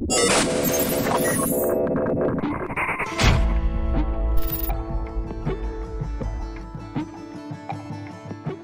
Thank you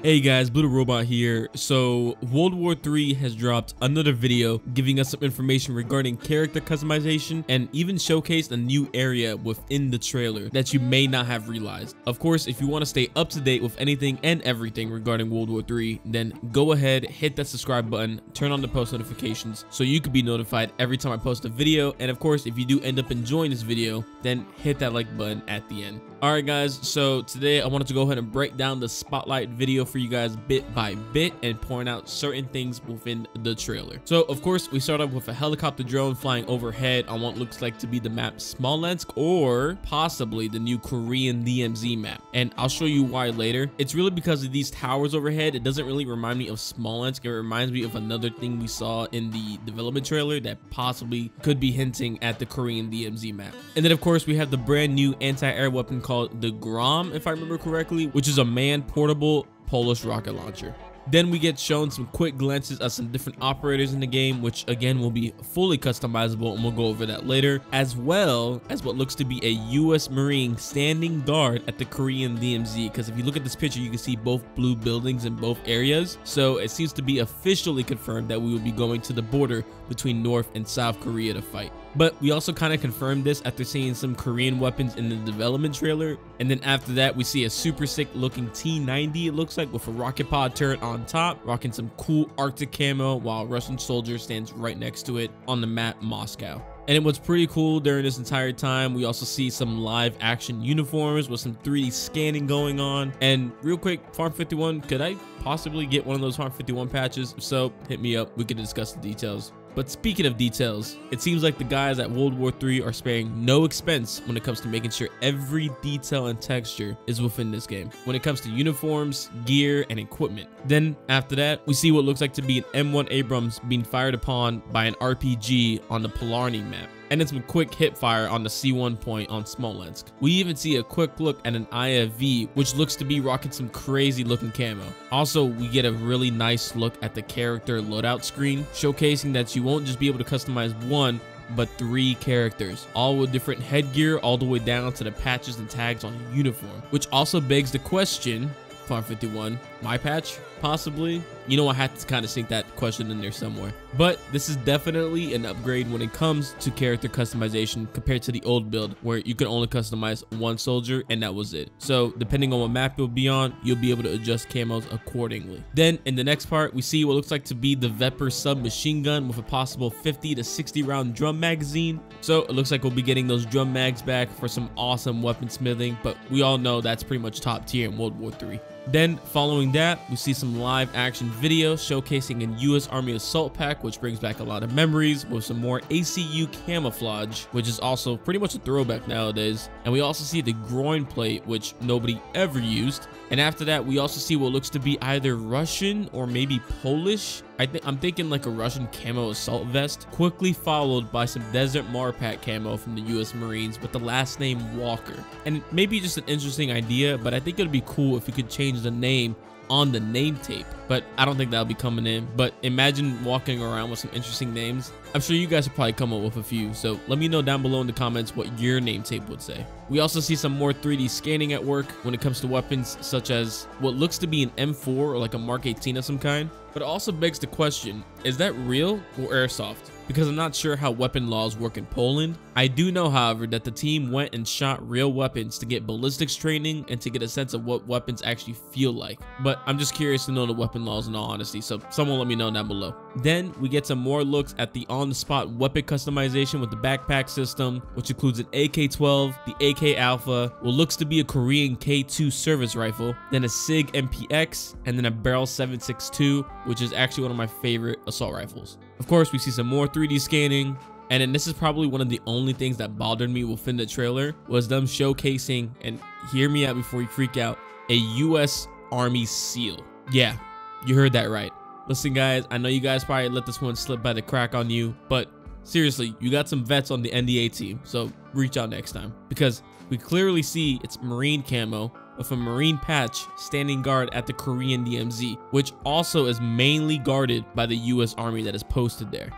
Hey guys, Blue Robot here. So, World War 3 has dropped another video giving us some information regarding character customization and even showcased a new area within the trailer that you may not have realized. Of course, if you want to stay up to date with anything and everything regarding World War 3, then go ahead, hit that subscribe button, turn on the post notifications so you can be notified every time I post a video. And of course, if you do end up enjoying this video, then hit that like button at the end. Alright guys, so today I wanted to go ahead and break down the spotlight video for you guys bit by bit and point out certain things within the trailer. So of course we start off with a helicopter drone flying overhead on what looks like to be the map Smolensk or possibly the new Korean DMZ map. And I'll show you why later. It's really because of these towers overhead. It doesn't really remind me of Smolensk. It reminds me of another thing we saw in the development trailer that possibly could be hinting at the Korean DMZ map. And then of course we have the brand new anti-air weapon called called the Grom, if I remember correctly, which is a man portable Polish rocket launcher. Then we get shown some quick glances at some different operators in the game, which again will be fully customizable and we'll go over that later, as well as what looks to be a US Marine standing guard at the Korean DMZ. Because if you look at this picture, you can see both blue buildings in both areas. So it seems to be officially confirmed that we will be going to the border between North and South Korea to fight. But we also kind of confirmed this after seeing some Korean weapons in the development trailer. And then after that, we see a super sick looking T-90, it looks like, with a rocket pod turret on top, rocking some cool Arctic camo while Russian soldier stands right next to it on the map Moscow. And it was pretty cool during this entire time. We also see some live action uniforms with some 3D scanning going on. And real quick, Farm 51, could I possibly get one of those Farm 51 patches? If so, hit me up. We can discuss the details. But speaking of details, it seems like the guys at World War III are sparing no expense when it comes to making sure every detail and texture is within this game. When it comes to uniforms, gear, and equipment. Then after that, we see what looks like to be an M1 Abrams being fired upon by an RPG on the Polyarny map and then some quick hip fire on the C1 point on Smolensk. We even see a quick look at an IFV, which looks to be rocking some crazy looking camo. Also, we get a really nice look at the character loadout screen, showcasing that you won't just be able to customize one, but three characters, all with different headgear all the way down to the patches and tags on uniform. Which also begs the question, Farm 51, my patch? Possibly. You know, I had to kind of sink that question in there somewhere. But this is definitely an upgrade when it comes to character customization compared to the old build where you could only customize one soldier and that was it. So depending on what map you'll be on, you'll be able to adjust camos accordingly. Then in the next part, we see what looks like to be the Vepr submachine gun with a possible 50 to 60 round drum magazine. So it looks like we'll be getting those drum mags back for some awesome weapon smithing, but we all know that's pretty much top tier in World War 3. Then following that, we see some live action video showcasing an US Army assault pack, which brings back a lot of memories with some more ACU camouflage, which is also pretty much a throwback nowadays. And we also see the groin plate, which nobody ever used. And after that, we also see what looks to be either Russian or maybe Polish. I think I'm thinking like a Russian camo assault vest, quickly followed by some Desert Marpat camo from the US Marines with the last name Walker. And maybe just an interesting idea, but I think it'd be cool if you could change the name on the name tape, but I don't think that'll be coming in. But imagine walking around with some interesting names. I'm sure you guys have probably come up with a few, so let me know down below in the comments what your name tape would say. We also see some more 3D scanning at work when it comes to weapons, such as what looks to be an M4 or like a Mark 18 of some kind. But it also begs the question, is that real or airsoft? Because I'm not sure how weapon laws work in Poland. I do know, however, that the team went and shot real weapons to get ballistics training and to get a sense of what weapons actually feel like. But I'm just curious to know the weapon laws in all honesty, so someone let me know down below. Then we get some more looks at the on-the-spot weapon customization with the backpack system, which includes an AK-12, the AK Alpha, what looks to be a Korean K2 service rifle, then a SIG MPX, and then a Beryl 762, which is actually one of my favorite assault rifles. Of course, we see some more 3D scanning, and then this is probably one of the only things that bothered me within the trailer was them showcasing, and hear me out before you freak out, a US Army SEAL. Yeah, you heard that right. Listen guys, I know you guys probably let this one slip by the crack on you, but seriously, you got some vets on the NDA team, so reach out next time. Because we clearly see it's Marine camo with a Marine patch standing guard at the Korean DMZ, which also is mainly guarded by the US Army that is posted there.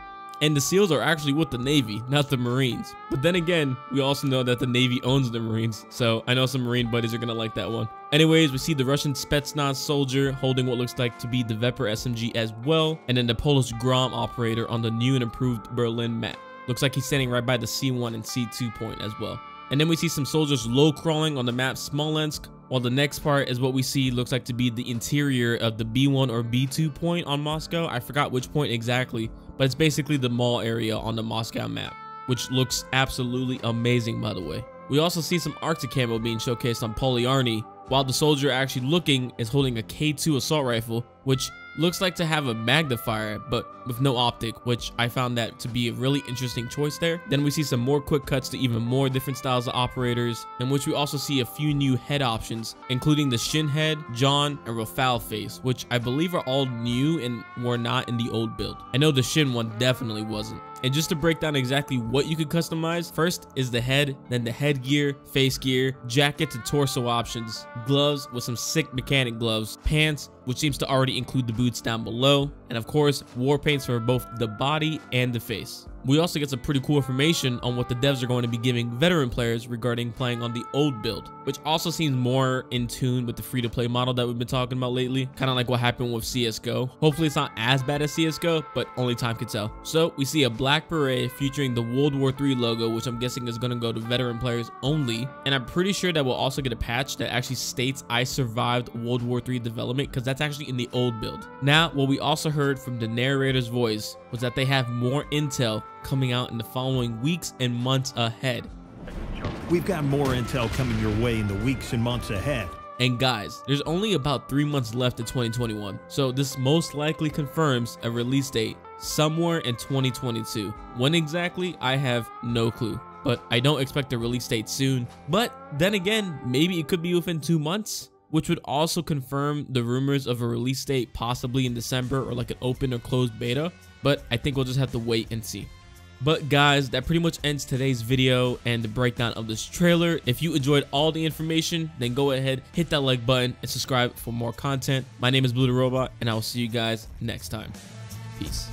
And the SEALs are actually with the Navy, not the Marines. But then again, we also know that the Navy owns the Marines, so I know some Marine buddies are gonna like that one. Anyways, we see the Russian Spetsnaz soldier holding what looks like to be the Vepr SMG as well, and then the Polish Grom operator on the new and improved Berlin map. Looks like he's standing right by the C1 and C2 point as well. And then we see some soldiers low crawling on the map Smolensk, while the next part is what we see looks like to be the interior of the B1 or B2 point on Moscow. I forgot which point exactly, but it's basically the mall area on the Moscow map, which looks absolutely amazing by the way. We also see some Arctic camo being showcased on Polyarny, while the soldier actually looking is holding a K2 assault rifle, which looks like to have a magnifier, but with no optic, which I found that to be a really interesting choice there. Then we see some more quick cuts to even more different styles of operators, in which we also see a few new head options, including the Shin head, John, and Rafale face, which I believe are all new and were not in the old build. I know the Shin one definitely wasn't. And just to break down exactly what you could customize, first is the head, then the headgear, face gear, jacket to torso options, gloves with some sick mechanic gloves, pants, which seems to already include the boots down below, and of course, war paints for both the body and the face. We also get some pretty cool information on what the devs are going to be giving veteran players regarding playing on the old build, which also seems more in tune with the free-to-play model that we've been talking about lately, kind of like what happened with CSGO. Hopefully it's not as bad as CSGO, but only time can tell. So we see a black beret featuring the World War III logo, which I'm guessing is going to go to veteran players only, and I'm pretty sure that we'll also get a patch that actually states I survived World War III development, because that's actually in the old build. Now, what we also heard from the narrator's voice was that they have more intel coming out in the following weeks and months ahead. We've got more intel coming your way in the weeks and months ahead. And guys, there's only about three months left in 2021, so this most likely confirms a release date somewhere in 2022. When exactly, I have no clue, but I don't expect a release date soon. But then again, maybe it could be within two months, which would also confirm the rumors of a release date possibly in December or like an open or closed beta. But I think we'll just have to wait and see. But guys, that pretty much ends today's video and the breakdown of this trailer. If you enjoyed all the information, then go ahead, hit that like button, and subscribe for more content. My name is Blue the Robot, and I will see you guys next time. Peace.